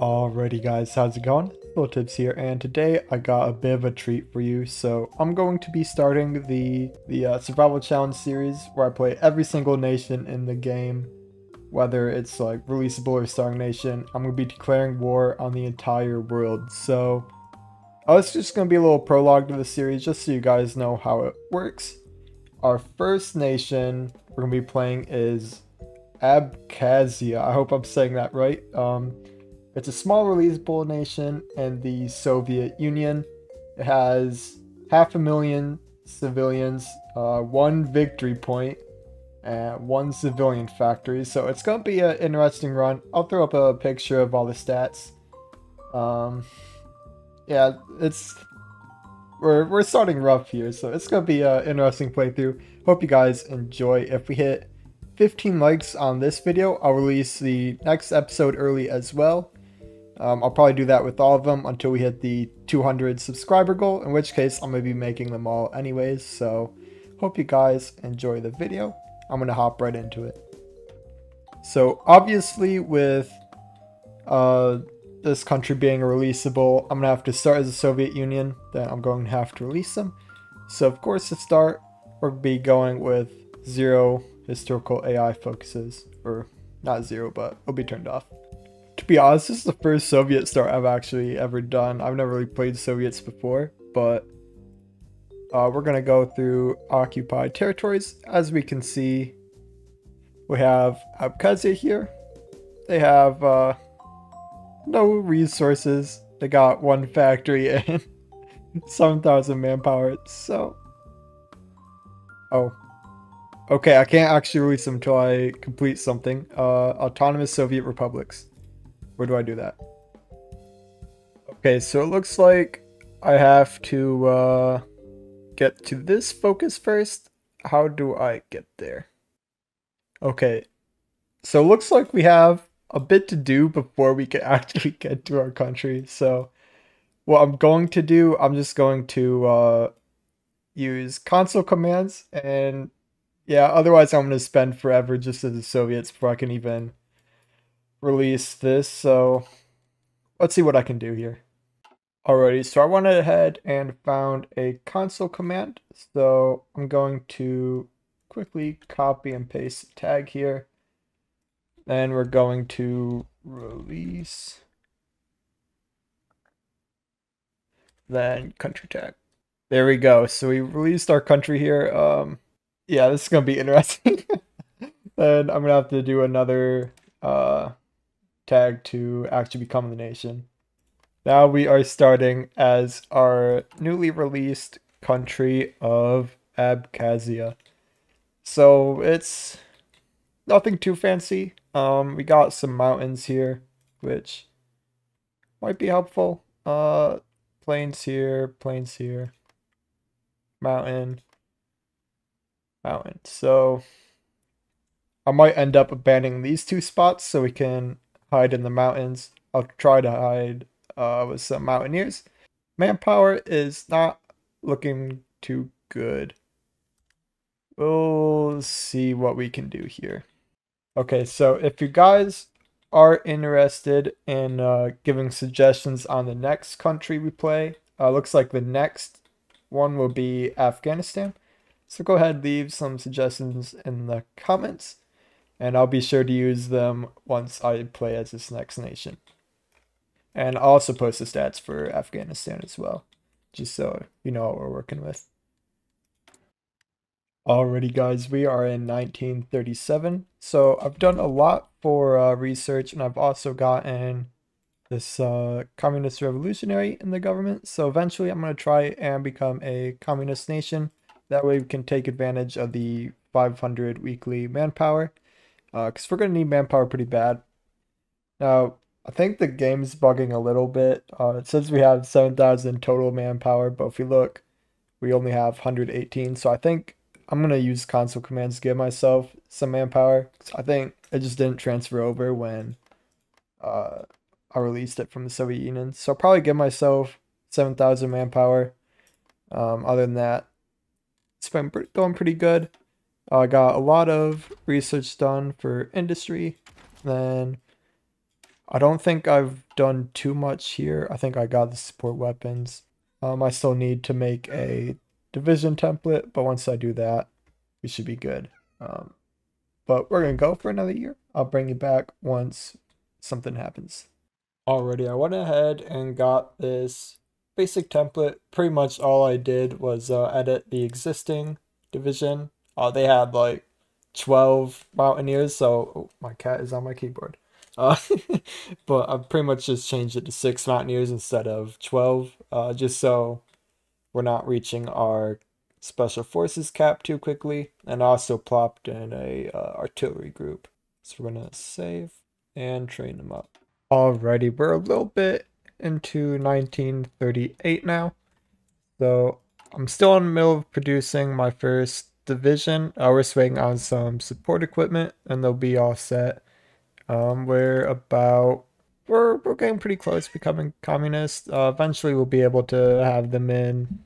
Alrighty guys, how's it going? LilTibbz here, and today I got a bit of a treat for you. So I'm going to be starting the, the uh, Survival Challenge series where I play every single nation in the game. Whether it's like releasable or starting nation, I'm to be declaring war on the entire world. So uh, it's just going to be a little prologue to the series just so you guys know how it works. Our first nation we're to be playing is Abkhazia. I hope I'm saying that right. Um, it's a small releasable nation in the Soviet Union. It has half a million civilians, uh, one victory point, and one civilian factory. So it's going to be an interesting run. I'll throw up a picture of all the stats. Um, yeah, it's we're we're starting rough here, so it's gonna be an interesting playthrough. Hope you guys enjoy. If we hit 15 likes on this video, I'll release the next episode early as well. Um, I'll probably do that with all of them until we hit the 200 subscriber goal, in which case I'm going to be making them all anyways. So hope you guys enjoy the video. I'm going to hop right into it. So obviously with uh, this country being releasable, I'm going to have to start as a Soviet Union, then I'm going to have to release them. So of course to start, we'll be going with zero historical AI focuses, or not zero, but it'll be turned off be honest, this is the first Soviet start I've actually ever done. I've never really played Soviets before, but uh, we're gonna go through occupied territories. As we can see, we have Abkhazia here. They have uh, no resources. They got one factory and 7,000 manpower. So, oh, okay. I can't actually release them until I complete something. Uh, autonomous Soviet republics. Where do I do that? Okay, so it looks like I have to uh, get to this focus first. How do I get there? Okay, so it looks like we have a bit to do before we can actually get to our country. So what I'm going to do, I'm just going to uh, use console commands and yeah, otherwise I'm going to spend forever just as the Soviets before I can even release this, so let's see what I can do here. Alrighty, so I went ahead and found a console command. So I'm going to quickly copy and paste the tag here. Then we're going to release. Then country tag. There we go. So we released our country here. Um, yeah, this is going to be interesting. then I'm going to have to do another uh, tag to actually become the nation. Now we are starting as our newly released country of Abkhazia. So it's nothing too fancy. Um, we got some mountains here, which might be helpful. Uh, plains here, plains here, mountain, mountain. So I might end up abandoning these two spots so we can hide in the mountains. I'll try to hide uh, with some mountaineers. Manpower is not looking too good. We'll see what we can do here. Okay, so if you guys are interested in uh, giving suggestions on the next country we play, uh, looks like the next one will be Afghanistan. So go ahead, leave some suggestions in the comments and I'll be sure to use them once I play as this next nation. And I'll also post the stats for Afghanistan as well, just so you know what we're working with. Alrighty guys, we are in 1937. So I've done a lot for uh, research and I've also gotten this uh, communist revolutionary in the government. So eventually I'm going to try and become a communist nation. That way we can take advantage of the 500 weekly manpower because uh, we're going to need manpower pretty bad. Now, I think the game's bugging a little bit. Uh, it says we have 7,000 total manpower, but if we look, we only have 118. So I think I'm going to use console commands to give myself some manpower. I think it just didn't transfer over when uh, I released it from the Soviet Union. So I'll probably give myself 7,000 manpower. Um, other than that, it's been going pretty good. I uh, got a lot of research done for industry. Then I don't think I've done too much here. I think I got the support weapons. Um, I still need to make a division template, but once I do that, we should be good. Um, but we're going to go for another year. I'll bring you back once something happens. Already, I went ahead and got this basic template. Pretty much all I did was uh, edit the existing division. Uh, they had like 12 Mountaineers, so oh, my cat is on my keyboard. Uh, but I've pretty much just changed it to 6 Mountaineers instead of 12, uh, just so we're not reaching our special forces cap too quickly. And also plopped in a uh, artillery group. So we're going to save and train them up. Alrighty, we're a little bit into 1938 now. So I'm still in the middle of producing my first division. Uh, we're waiting on some support equipment and they'll be all set. Um, we're about we're we're getting pretty close to becoming communist. Uh, eventually, we'll be able to have them in,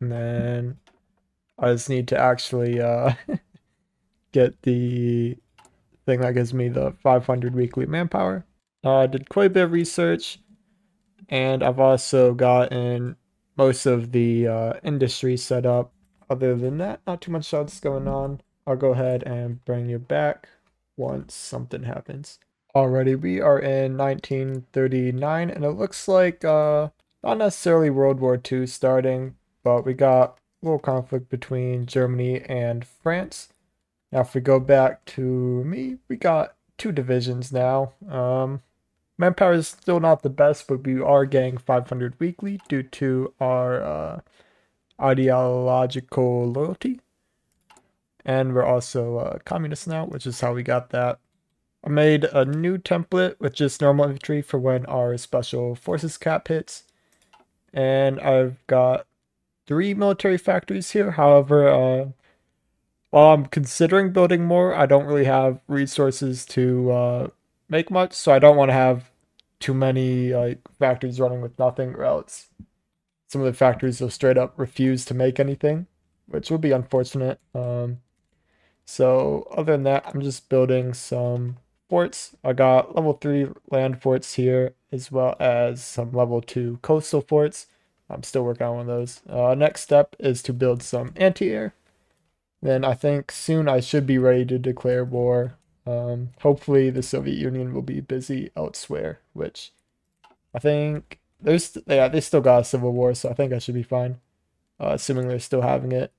and then I just need to actually uh, get the thing that gives me the 500 weekly manpower. Uh, I did quite a bit of research, and I've also gotten most of the uh, industry set up. Other than that, not too much else going on. I'll go ahead and bring you back once something happens. Already, we are in 1939, and it looks like uh, not necessarily World War II starting, but we got a little conflict between Germany and France. Now, if we go back to me, we got two divisions now. Um, manpower is still not the best, but we are getting 500 weekly due to our uh, ideological loyalty. And we're also uh, communists now, which is how we got that. I made a new template with just normal infantry for when our special forces cap hits. And I've got three military factories here. However, uh, while I'm considering building more, I don't really have resources to uh, make much. So I don't want to have too many like factories running with nothing or else some of the factories will straight up refuse to make anything, which would be unfortunate. Um, so other than that, I'm just building some forts. I got level 3 land forts here, as well as some level 2 coastal forts. I'm still working on one of those. Uh, next step is to build some anti-air. Then I think soon I should be ready to declare war. Um, hopefully the Soviet Union will be busy elsewhere, which I think there's yeah they still got a civil war, so I think I should be fine, uh, assuming they're still having it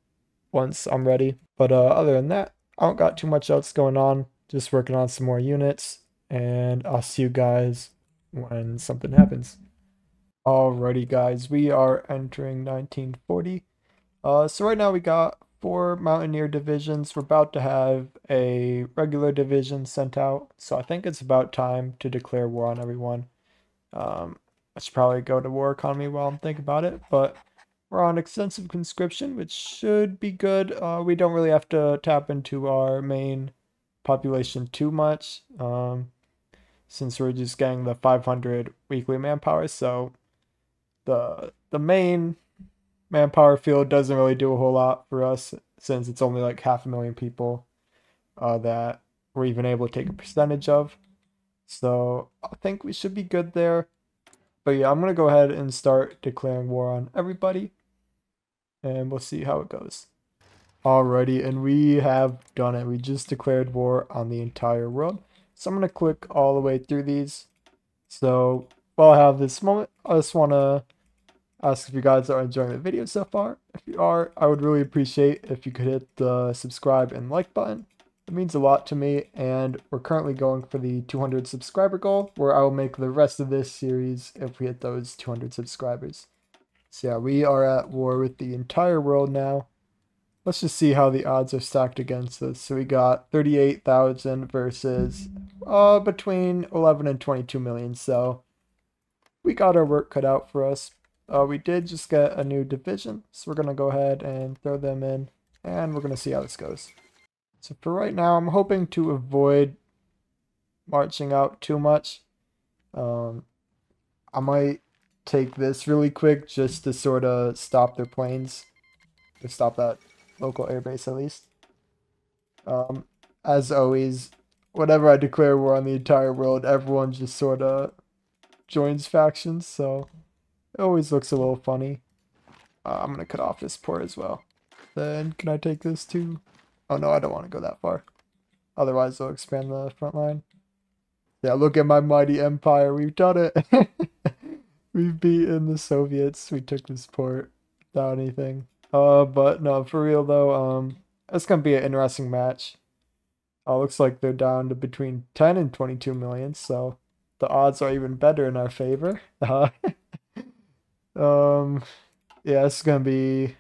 once I'm ready. But uh, other than that, I don't got too much else going on. Just working on some more units, and I'll see you guys when something happens. Alrighty, guys, we are entering 1940. Uh, so right now we got four Mountaineer divisions. We're about to have a regular division sent out, so I think it's about time to declare war on everyone. Um, I should probably go to war economy while I'm thinking about it, but we're on extensive conscription, which should be good. Uh, we don't really have to tap into our main population too much um, since we're just getting the 500 weekly manpower. So the the main manpower field doesn't really do a whole lot for us since it's only like half a million people uh, that we're even able to take a percentage of. So I think we should be good there. But yeah, I'm going to go ahead and start declaring war on everybody. And we'll see how it goes. Alrighty, and we have done it. We just declared war on the entire world. So I'm going to click all the way through these. So while I have this moment, I just want to ask if you guys are enjoying the video so far. If you are, I would really appreciate if you could hit the subscribe and like button. It means a lot to me, and we're currently going for the 200 subscriber goal, where I will make the rest of this series if we hit those 200 subscribers. So yeah, we are at war with the entire world now. Let's just see how the odds are stacked against us. So we got 38,000 versus uh, between 11 and 22 million. So we got our work cut out for us. Uh, we did just get a new division. So we're going to go ahead and throw them in. And we're going to see how this goes. So for right now, I'm hoping to avoid marching out too much. Um, I might take this really quick just to sort of stop their planes. To stop that local airbase at least. Um, as always, whenever I declare war on the entire world, everyone just sort of joins factions, so it always looks a little funny. Uh, I'm gonna cut off this port as well. Then can I take this too? Oh no, I don't want to go that far. Otherwise they'll expand the front line. Yeah, look at my mighty empire. We've done it. We've beaten the Soviets. We took this port without anything. Uh, but no, for real though, um, it's gonna be an interesting match. Uh, looks like they're down to between 10 and 22 million, so the odds are even better in our favor. Uh, um, yeah, it's gonna be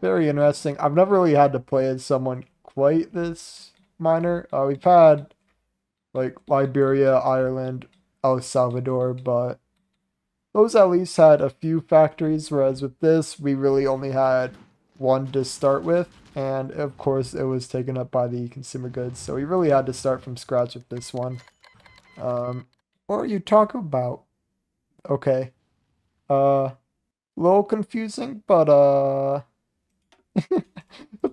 very interesting. I've never really had to play as someone quite this minor. Uh, we've had like Liberia, Ireland, El Salvador, but those at least had a few factories, whereas with this, we really only had one to start with, and of course, it was taken up by the consumer goods, so we really had to start from scratch with this one. Um, what are you talking about? Okay. Uh, a little confusing, but uh,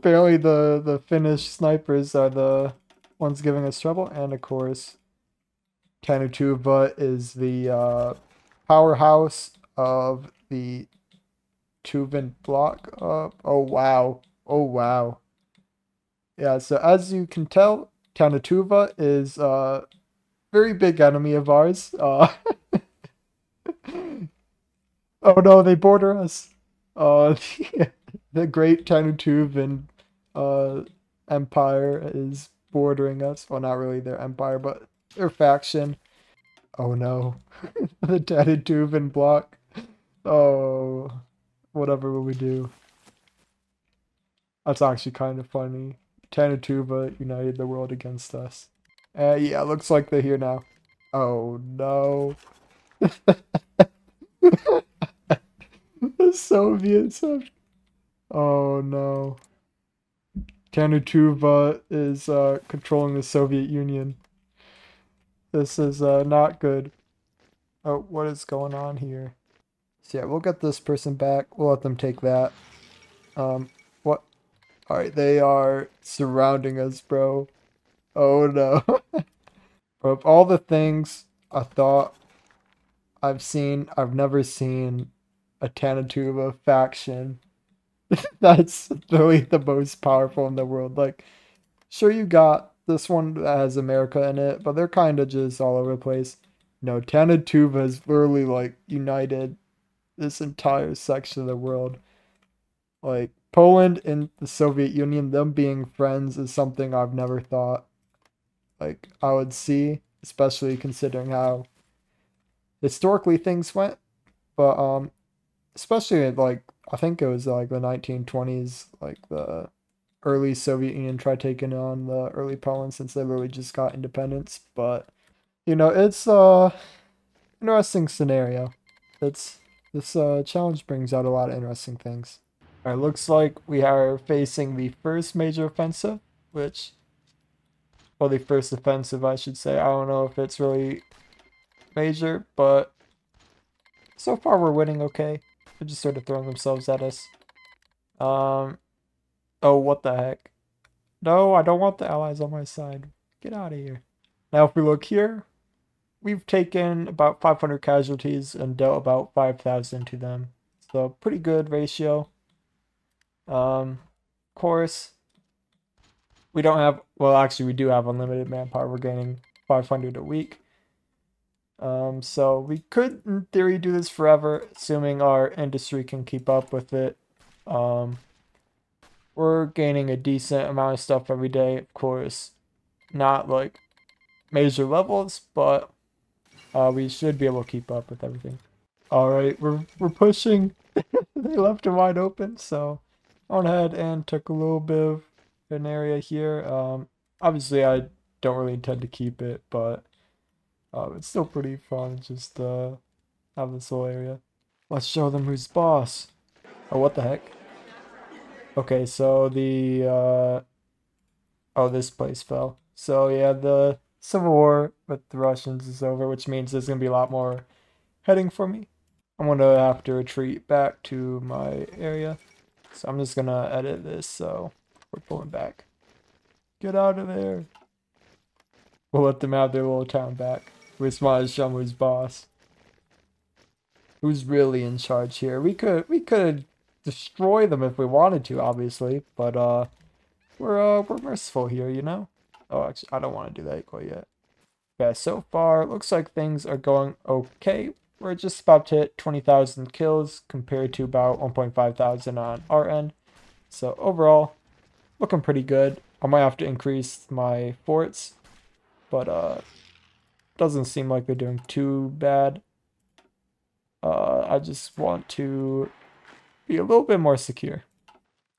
apparently the the Finnish snipers are the ones giving us trouble, and of course, Tannu Tuva is the uh, powerhouse of the Tuvan bloc. Oh wow, oh wow. Yeah, so as you can tell, Tannu Tuva is a very big enemy of ours. Uh, oh no, they border us. Uh, the great Tannu Tuvan uh, empire is bordering us. Well, not really their empire, but their faction. Oh no. the Tanutuvan bloc. Oh, whatever will we do? That's actually kind of funny. Tannu Tuva united the world against us. Uh, yeah, looks like they're here now. Oh no. the Soviets have... Oh no. Tannu Tuva is uh, controlling the Soviet Union. This is uh, not good. Oh, what is going on here? So yeah, we'll get this person back. We'll let them take that. Um, what? Alright, they are surrounding us, bro. Oh no. of all the things I thought I've seen, I've never seen a Tannu Tuva faction that's really the most powerful in the world. Like, sure, you got this one that has America in it, but they're kind of just all over the place. No, Tannu Tuva has literally like united this entire section of the world. Like Poland and the Soviet Union, them being friends is something I've never thought like I would see, especially considering how historically things went. But um especially like I think it was like the 1920s, like the early Soviet Union tried taking on the early Poland since they really just got independence. But you know, it's uh interesting scenario. It's this uh challenge brings out a lot of interesting things. Alright, looks like we are facing the first major offensive, which well the first offensive I should say. I don't know if it's really major, but so far we're winning okay. They're just sort of throwing themselves at us. Um, oh, what the heck. No, I don't want the allies on my side. Get out of here. Now, if we look here, we've taken about 500 casualties and dealt about 5,000 to them. So, pretty good ratio. Um, of course, we don't have, well, actually, we do have unlimited manpower. We're gaining 500 a week. Um, so we could, in theory, do this forever, assuming our industry can keep up with it. Um, we're gaining a decent amount of stuff every day, of course. Not like major levels, but uh, we should be able to keep up with everything. All right, we're we're pushing. they left it wide open, so I went ahead and took a little bit of an area here. Um, obviously, I don't really intend to keep it, but um, it's still pretty fun just uh, have this whole area. Let's show them who's boss. Oh, what the heck? Okay, so the, uh, oh, this place fell. So yeah, the Civil War with the Russians is over, which means there's going to be a lot more heading for me. I'm to have to retreat back to my area. So I'm just going to edit this, so we're pulling back. Get out of there. We'll let them have their little town back. Show them who's boss. Who's really in charge here? We could we could destroy them if we wanted to, obviously, but uh, we're uh we're merciful here, you know. Oh, actually, I don't want to do that quite yet. Yeah, so far looks like things are going okay. We're just about to hit 20,000 kills compared to about 1.5 thousand on our end. So overall, looking pretty good. I might have to increase my forts, but uh, doesn't seem like they're doing too bad. Uh, I just want to be a little bit more secure.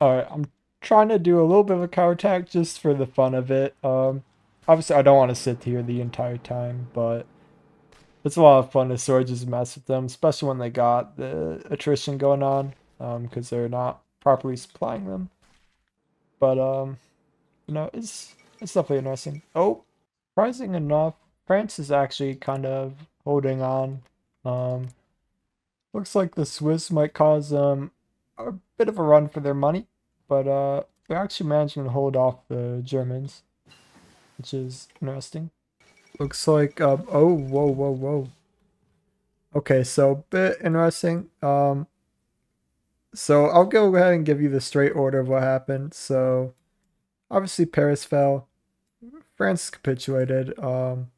Alright, I'm trying to do a little bit of a counterattack just for the fun of it. Um, obviously, I don't want to sit here the entire time, but it's a lot of fun to sort of just mess with them, especially when they got the attrition going on, because um, they're not properly supplying them. But um, you know, it's it's definitely interesting. Oh, surprising enough, France is actually kind of holding on. Um, looks like the Swiss might cause um, a bit of a run for their money, but uh, they're actually managing to hold off the Germans, which is interesting. Looks like, um, oh, whoa, whoa, whoa. Okay, so bit interesting. Um, so I'll go ahead and give you the straight order of what happened. So obviously Paris fell. France capitulated. Um,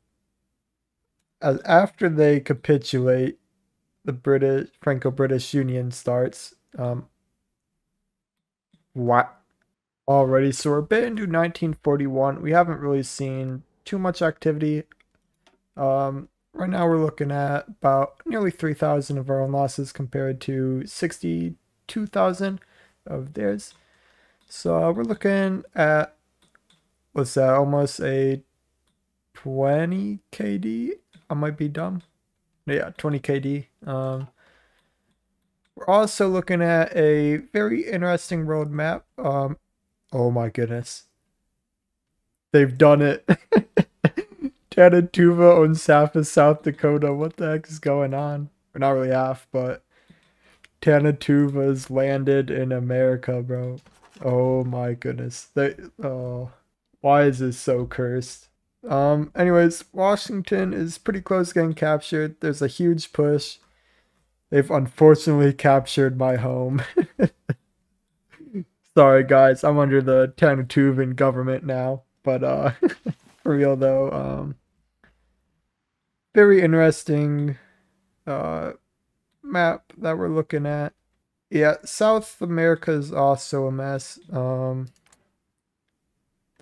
as after they capitulate, the British Franco-British Union starts. Um, what? Already, so we're bit into 1941. We haven't really seen too much activity. Um, right now we're looking at about nearly 3,000 of our own losses compared to 62,000 of theirs. So uh, we're looking at, what's that, almost a 20 KD? I might be dumb. Yeah, 20 KD. Um, we're also looking at a very interesting roadmap. Um, oh my goodness. They've done it. Tanautuva owns half South Dakota. What the heck is going on? Or not really half, but Tanautuva's landed in America, bro. Oh my goodness. They oh why is this so cursed? Um anyways, Washington is pretty close getting captured. There's a huge push. They've unfortunately captured my home. Sorry guys, I'm under the Tanautuvan government now. But uh for real though, um very interesting uh, map that we're looking at. Yeah, South America is also a mess. Um,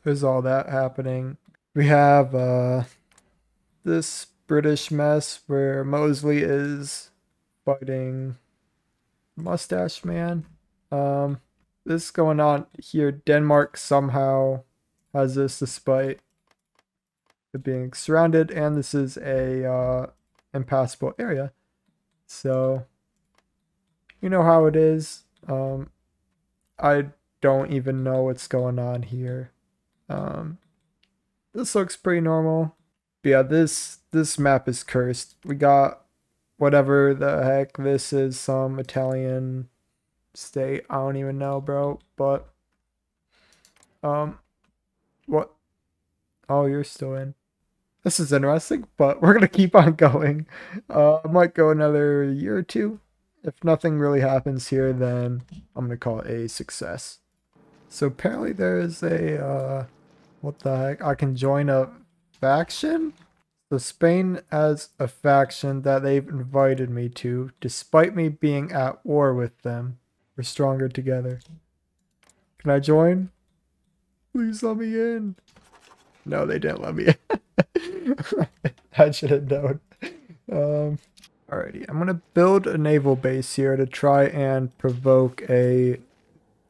there's all that happening. We have uh, this British mess where Mosley is fighting Mustache Man. Um, this going on here. Denmark somehow has this despite it being surrounded, and this is a uh, impassable area. So, you know how it is. Um, I don't even know what's going on here. Um, this looks pretty normal. But yeah, this this map is cursed. We got whatever the heck this is, some Italian state. I don't even know, bro. But um, what? Oh, you're still in this is interesting, but we're gonna keep on going. Uh, I might go another year or two. If nothing really happens here, then I'm gonna call it a success. So apparently there's a, uh, what the heck? I can join a faction? So Spain has a faction that they've invited me to, despite me being at war with them. We're stronger together. Can I join? Please let me in. No, they didn't let me in. I should have known. Um, alrighty, I'm gonna build a naval base here to try and provoke a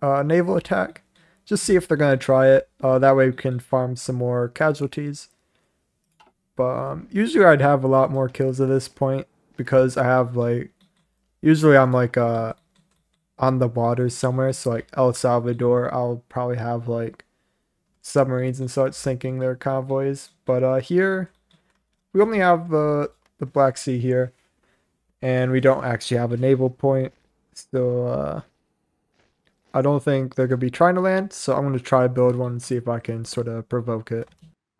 uh, naval attack. Just see if they're gonna try it. Uh, that way we can farm some more casualties. But um, usually I'd have a lot more kills at this point because I have like usually I'm like uh on the water somewhere. So like El Salvador, I'll probably have like submarines and start sinking their convoys. But uh, here, we only have the, the Black Sea here. And we don't actually have a naval point. So, uh, I don't think they're going to be trying to land. So I'm going to try to build one and see if I can sort of provoke it.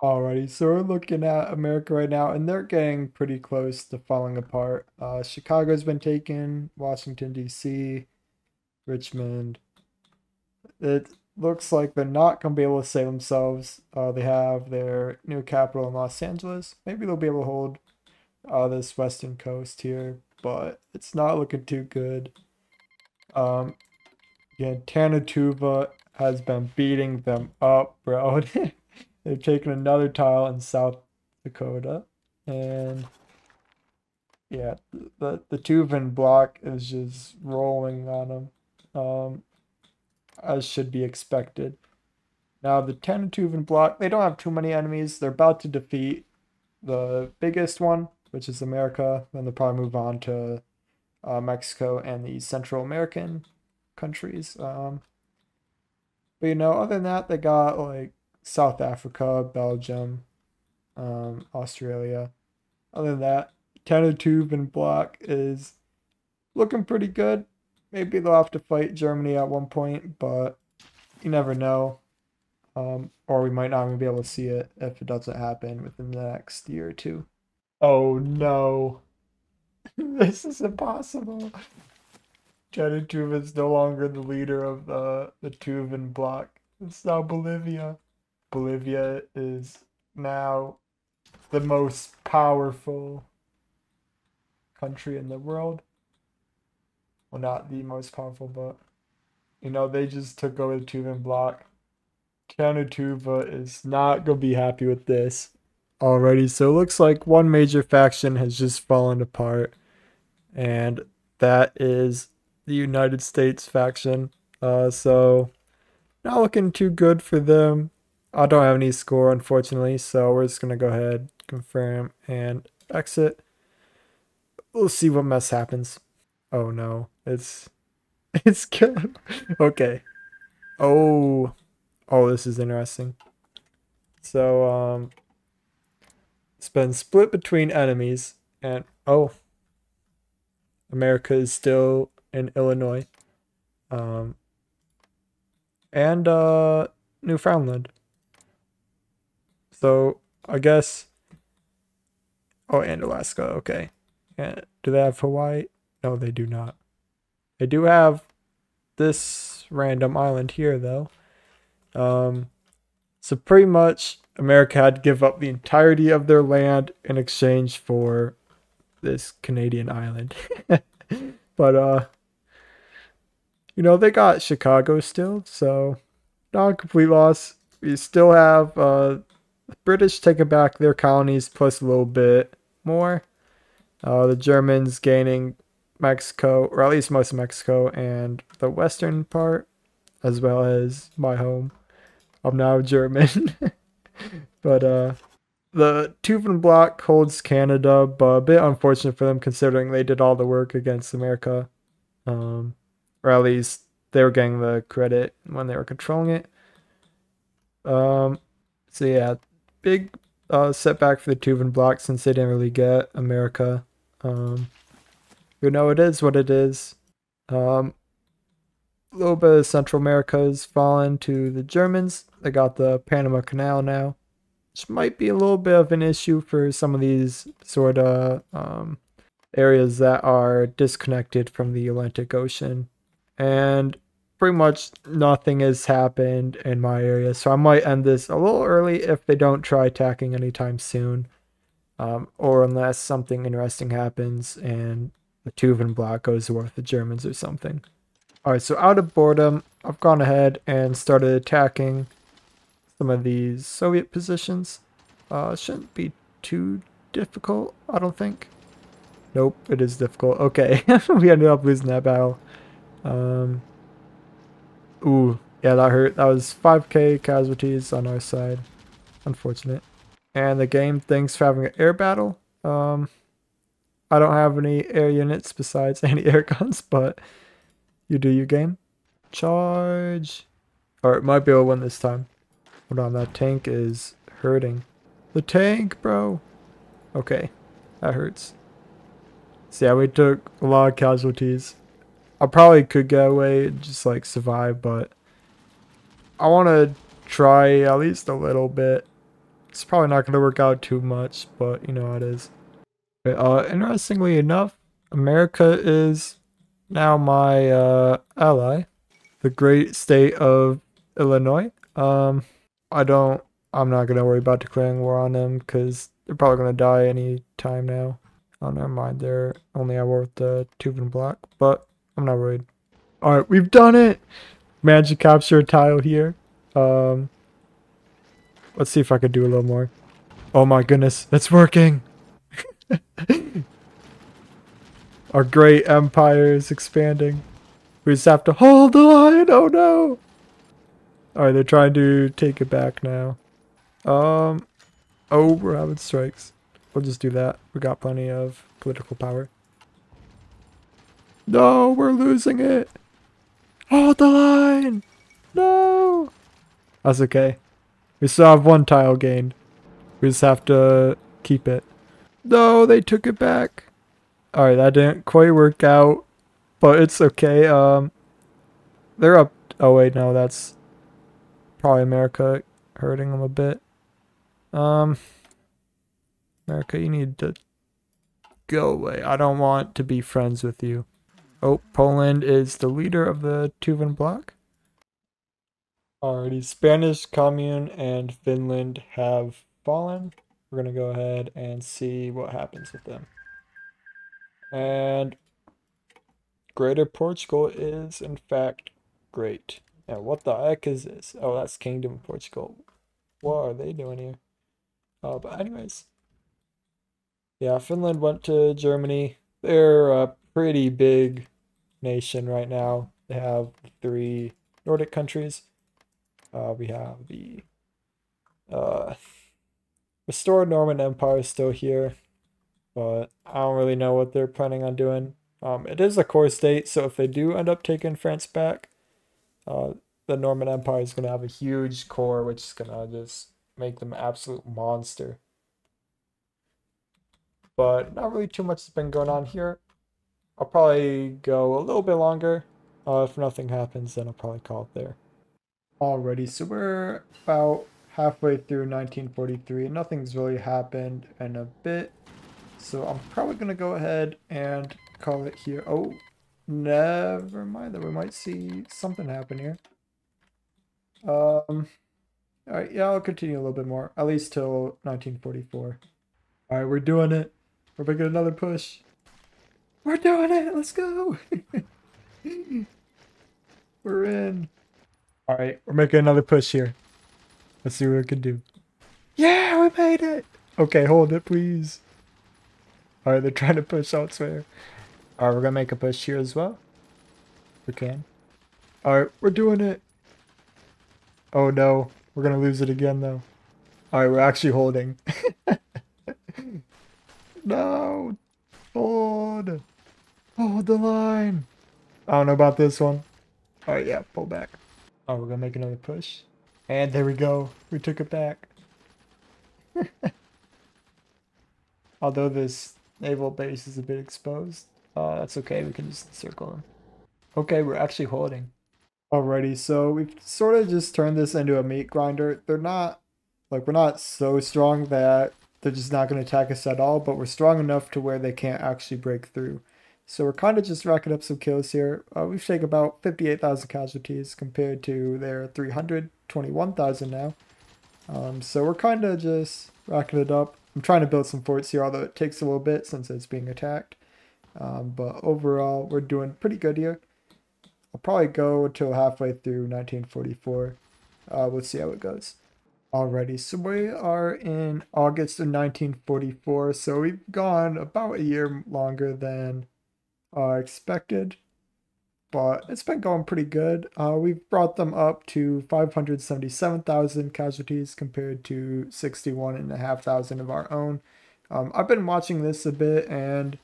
Alrighty, so we're looking at America right now, and they're getting pretty close to falling apart. Uh, Chicago's been taken, Washington, D.C., Richmond. It looks like they're not going to be able to save themselves. Uh, they have their new capital in Los Angeles. Maybe they'll be able to hold uh, this western coast here, but it's not looking too good. Um, again, Tanautuva has been beating them up, bro. They've taken another tile in South Dakota. And yeah, the, the Tuvan bloc is just rolling on them. Um, as should be expected. Now, the Tanautuvan bloc, they don't have too many enemies. They're about to defeat the biggest one, which is America. Then they'll probably move on to uh, Mexico and the Central American countries. Um, but, you know, other than that, they got, like, South Africa, Belgium, um, Australia. Other than that, Tanautuvan bloc is looking pretty good. Maybe they'll have to fight Germany at one point, but you never know. Um, or we might not even be able to see it if it doesn't happen within the next year or two. Oh no. this is impossible. Tanautuvan is no longer the leader of uh, the, the Tuvan bloc. It's now Bolivia. Bolivia is now the most powerful country in the world. Well, not the most powerful, but you know, they just took over the Tuvan bloc. Tanautuva is not going to be happy with this already. So it looks like one major faction has just fallen apart. And that is the United States faction. Uh, so not looking too good for them. I don't have any score, unfortunately, so we're just going to go ahead, confirm, and exit. We'll see what mess happens. Oh no, it's, it's killing. Okay. Oh, oh, this is interesting. So, um, it's been split between enemies, and oh, America is still in Illinois, um, and uh, Newfoundland. So I guess. Oh, and Alaska. Okay. And do they have Hawaii? No, they do not. They do have this random island here, though. Um, so pretty much, America had to give up the entirety of their land in exchange for this Canadian island. but uh, you know they got Chicago still, so not a complete loss. We still have uh the British taking back their colonies plus a little bit more. Uh, the Germans gaining Mexico, or at least most of Mexico, and the western part, as well as my home. I'm now German. but uh, the Tuvan bloc holds Canada, but a bit unfortunate for them considering they did all the work against America. Um, or at least they were getting the credit when they were controlling it. Um, so yeah, big uh, setback for the Tuvan bloc since they didn't really get America. Um, you know, it is what it is. Um, a little bit of Central America has fallen to the Germans. They got the Panama Canal now, which might be a little bit of an issue for some of these sort of um, areas that are disconnected from the Atlantic Ocean. And pretty much nothing has happened in my area. So I might end this a little early if they don't try attacking anytime soon. Um, or unless something interesting happens and the Tuvan bloc goes with the Germans or something. Alright, so out of boredom, I've gone ahead and started attacking some of these Soviet positions. Uh, shouldn't be too difficult, I don't think. Nope, it is difficult. Okay, we ended up losing that battle. Um, Ooh, yeah, that hurt. That was 5k casualties on our side. Unfortunate. And the game thanks for having an air battle. Um, I don't have any air units besides anti-air guns, but you do your game. Charge. Or it might be able to win this time. Hold on, that tank is hurting. The tank, bro. Okay, that hurts. So yeah, we took a lot of casualties. I probably could get away and just like survive, but I want to try at least a little bit. It's probably not going to work out too much, but you know how it is. Uh, interestingly enough, America is now my uh, ally, the great state of Illinois. Um, I don't, I'm not going to worry about declaring war on them because they're probably going to die any time now. Oh, never mind. They're only at war with the Tuvan bloc. but I'm not worried. Alright, we've done it! To capture a tile here. Um, let's see if I can do a little more. Oh my goodness, it's working! Our great empire is expanding. We just have to hold the line! Oh no! Alright, they're trying to take it back now. Um, oh, we're having strikes. We'll just do that. We got plenty of political power. No, we're losing it! Hold the line! No! That's okay. We still have one tile gained. We just have to keep it. No, they took it back. Alright, that didn't quite work out. But it's okay. Um, They're up. Oh wait, no, that's probably America hurting them a bit. Um, America, you need to go away. I don't want to be friends with you. Oh, Poland is the leader of the Tuvan bloc. Alrighty, Spanish Commune and Finland have fallen. We're going to go ahead and see what happens with them. And Greater Portugal is, in fact, great. Now, what the heck is this? Oh, that's Kingdom of Portugal. What are they doing here? Oh, but anyways. Yeah, Finland went to Germany. They're a pretty big nation right now. They have three Nordic countries. Uh, we have the uh, restored Norman Empire still here, but I don't really know what they're planning on doing. Um, it is a core state, so if they do end up taking France back, uh, the Norman Empire is going to have a huge core, which is going to just make them an absolute monster. But not really too much has been going on here. I'll probably go a little bit longer. Uh, if nothing happens, then I'll probably call it there. Alrighty, so we're about halfway through 1943. and Nothing's really happened in a bit. So I'm probably going to go ahead and call it here. Oh, never mind that we might see something happen here. Um, Alright, yeah, I'll continue a little bit more. At least till 1944. Alright, we're doing it. We're making another push. We're doing it. Let's go. we're in. All right, we're making another push here. Let's see what we can do. Yeah, we made it. Okay, hold it, please. All right, they're trying to push elsewhere. All right, we're gonna make a push here as well. We can. All right, we're doing it. Oh no, we're gonna lose it again though. All right, we're actually holding. no, hold. Hold the line. I don't know about this one. Alright, yeah, pull back. Oh, we're gonna make another push. And there we go. We took it back. Although this naval base is a bit exposed, uh, that's okay. We can just circle them. Okay, we're actually holding. Alrighty, so we've sort of just turned this into a meat grinder. They're not, like, we're not so strong that they're just not going to attack us at all, but we're strong enough to where they can't actually break through. So we're kind of just racking up some kills here. Uh, we've taken about 58,000 casualties compared to their 321,000 now. Um, so we're kind of just racking it up. I'm trying to build some forts here, although it takes a little bit since it's being attacked. Um, but overall, we're doing pretty good here. I'll probably go until halfway through 1944. Uh, we'll see how it goes. Alrighty, so we are in August of 1944, so we've gone about a year longer than uh, expected, but it's been going pretty good. Uh, we've brought them up to 577,000 casualties compared to 61,500 of our own. Um, I've been watching this a bit and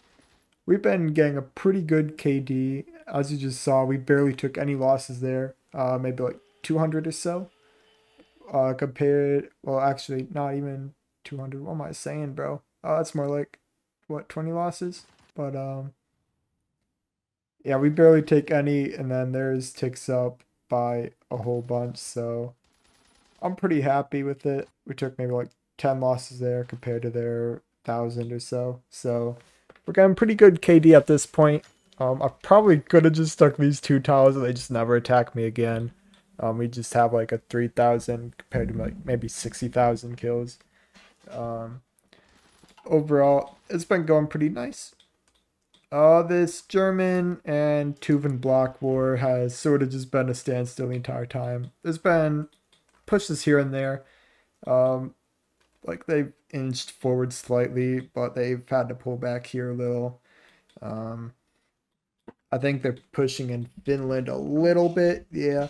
we've been getting a pretty good KD. As you just saw, we barely took any losses there, uh, maybe like 200 or so. Uh, compared, well, actually, not even 200. What am I saying, bro? Uh, that's more like, what, 20 losses? But, um, yeah, we barely take any, and then theirs ticks up by a whole bunch, so I'm pretty happy with it. We took maybe like 10 losses there compared to their 1,000 or so. So we're getting pretty good KD at this point. Um, I probably could have just stuck these two tiles and they just never attack me again. Um, we just have like a 3,000 compared to like maybe 60,000 kills. Um, overall, it's been going pretty nice. Uh, this German and Tuvan bloc war has sort of just been a standstill the entire time. There's been pushes here and there. Um, like they've inched forward slightly, but they've had to pull back here a little. Um, I think they're pushing in Finland a little bit, yeah.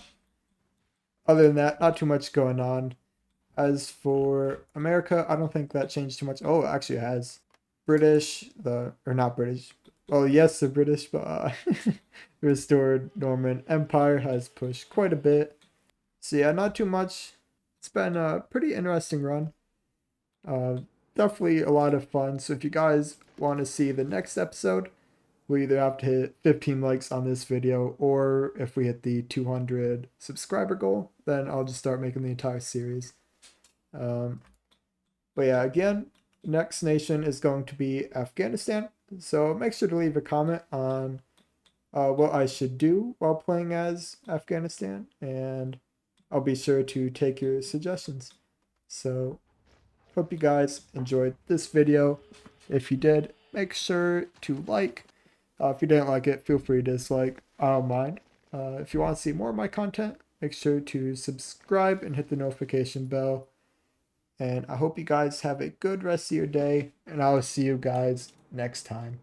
Other than that, not too much going on. As for America, I don't think that changed too much. Oh, actually it has. British, the or not British. Well, yes, the British, uh, restored Norman Empire has pushed quite a bit. So yeah, not too much. It's been a pretty interesting run. Uh, definitely a lot of fun. So if you guys want to see the next episode, we either have to hit 15 likes on this video, or if we hit the 200 subscriber goal, then I'll just start making the entire series. Um, but yeah, again, next nation is going to be Afghanistan. So make sure to leave a comment on uh, what I should do while playing as Afghanistan, and I'll be sure to take your suggestions. So hope you guys enjoyed this video. If you did, make sure to like. Uh, if you didn't like it, feel free to dislike. I don't mind. Uh, if you want to see more of my content, make sure to subscribe and hit the notification bell. And I hope you guys have a good rest of your day, and I will see you guys next time.